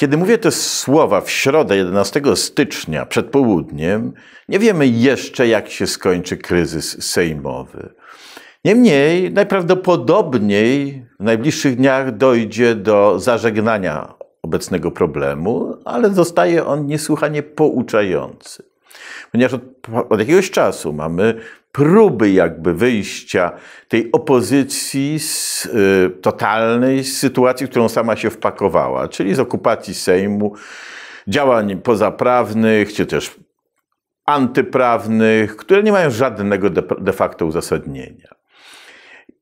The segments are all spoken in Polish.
Kiedy mówię te słowa w środę 11 stycznia przed południem, nie wiemy jeszcze, jak się skończy kryzys sejmowy. Niemniej najprawdopodobniej w najbliższych dniach dojdzie do zażegnania obecnego problemu, ale zostaje on niesłychanie pouczający. Ponieważ od, od jakiegoś czasu mamy próby jakby wyjścia tej opozycji z y, totalnej z sytuacji, w którą sama się wpakowała, czyli z okupacji Sejmu, działań pozaprawnych, czy też antyprawnych, które nie mają żadnego de, de facto uzasadnienia.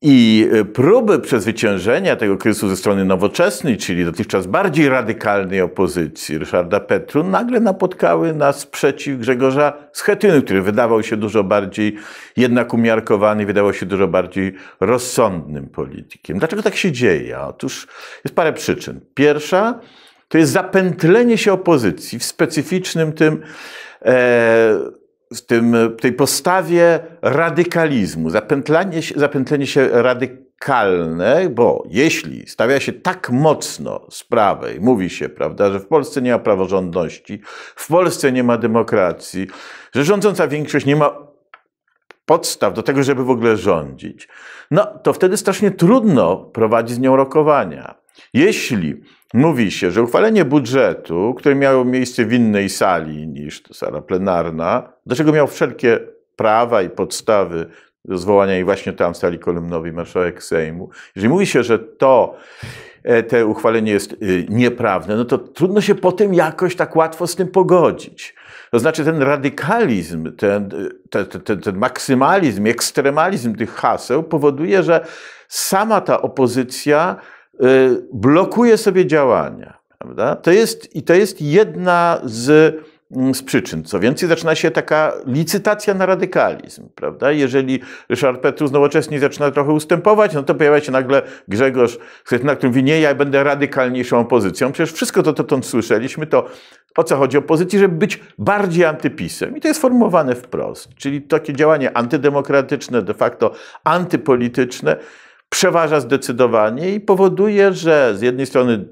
I y, próby przezwyciężenia tego kryzysu ze strony nowoczesnej, czyli dotychczas bardziej radykalnej opozycji Ryszarda Petru, nagle napotkały na sprzeciw Grzegorza Schetyny, który wydawał się dużo bardziej jednak umiarkowany, wydawał się dużo bardziej rozsądnym politykiem. Dlaczego tak się dzieje? Otóż jest parę przyczyn. Pierwsza to jest zapętlenie się opozycji w specyficznym tym e, w tym, tej postawie radykalizmu, zapętlenie się, zapętlenie się radykalne, bo jeśli stawia się tak mocno z prawej, mówi się, prawda, że w Polsce nie ma praworządności, w Polsce nie ma demokracji, że rządząca większość nie ma podstaw do tego, żeby w ogóle rządzić, no to wtedy strasznie trudno prowadzić z nią rokowania. Jeśli mówi się, że uchwalenie budżetu, które miało miejsce w innej sali niż sala plenarna, do czego miał wszelkie prawa i podstawy do zwołania jej właśnie tam w sali kolumnowej marszałek Sejmu, jeżeli mówi się, że to e, te uchwalenie jest y, nieprawne, no to trudno się potem jakoś tak łatwo z tym pogodzić. To znaczy ten radykalizm, ten, ten, ten, ten maksymalizm, ekstremalizm tych haseł powoduje, że sama ta opozycja blokuje sobie działania. Prawda? To jest, I to jest jedna z, mm, z przyczyn. Co więcej, zaczyna się taka licytacja na radykalizm. Prawda? Jeżeli Ryszard Petrus nowoczesnie zaczyna trochę ustępować, no to pojawia się nagle Grzegorz, na którym mówi, nie, ja będę radykalniejszą opozycją. Przecież wszystko to, to, to słyszeliśmy, to o co chodzi opozycji, żeby być bardziej antypisem. I to jest formułowane wprost. Czyli takie działanie antydemokratyczne, de facto antypolityczne, przeważa zdecydowanie i powoduje, że z jednej strony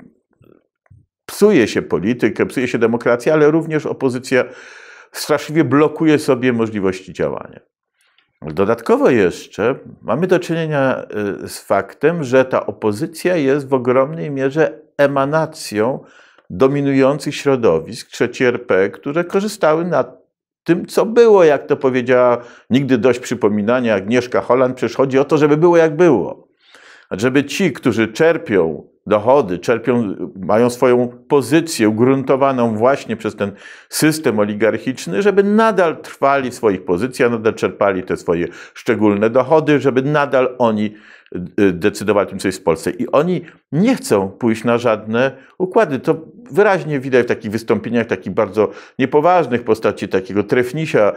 psuje się politykę, psuje się demokrację, ale również opozycja straszliwie blokuje sobie możliwości działania. Dodatkowo jeszcze mamy do czynienia y, z faktem, że ta opozycja jest w ogromnej mierze emanacją dominujących środowisk trzeciej RP, które korzystały na tym, co było, jak to powiedziała nigdy dość przypominania Agnieszka Holland, przecież chodzi o to, żeby było jak było żeby ci, którzy czerpią dochody, czerpią, mają swoją pozycję ugruntowaną właśnie przez ten system oligarchiczny, żeby nadal trwali w swoich pozycjach, nadal czerpali te swoje szczególne dochody, żeby nadal oni y, decydowali tym, co jest w Polsce. I oni nie chcą pójść na żadne układy. To wyraźnie widać w takich wystąpieniach, takich bardzo niepoważnych postaci, takiego Trefnisia,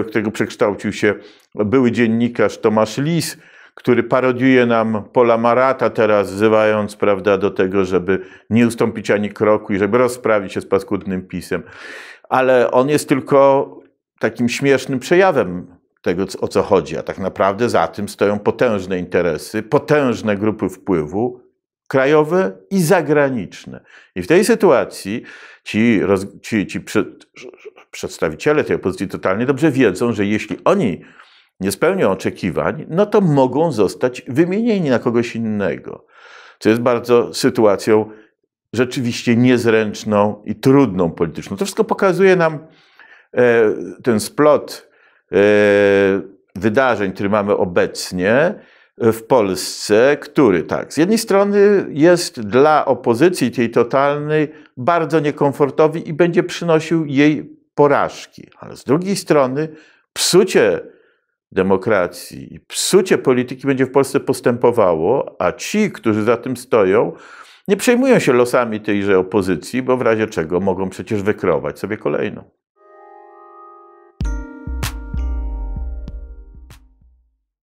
y, którego przekształcił się były dziennikarz Tomasz Lis, który parodiuje nam Pola Marata teraz, wzywając prawda, do tego, żeby nie ustąpić ani kroku i żeby rozprawić się z paskudnym pisem. Ale on jest tylko takim śmiesznym przejawem tego, o co chodzi, a tak naprawdę za tym stoją potężne interesy, potężne grupy wpływu, krajowe i zagraniczne. I w tej sytuacji ci, ci, ci przedstawiciele tej opozycji totalnie dobrze wiedzą, że jeśli oni nie spełnią oczekiwań, no to mogą zostać wymienieni na kogoś innego. Co jest bardzo sytuacją rzeczywiście niezręczną i trudną polityczną. To wszystko pokazuje nam e, ten splot e, wydarzeń, który mamy obecnie w Polsce, który tak, z jednej strony jest dla opozycji tej totalnej bardzo niekomfortowy i będzie przynosił jej porażki, ale z drugiej strony psucie demokracji i psucie polityki będzie w Polsce postępowało, a ci, którzy za tym stoją, nie przejmują się losami tejże opozycji, bo w razie czego mogą przecież wykrować sobie kolejną.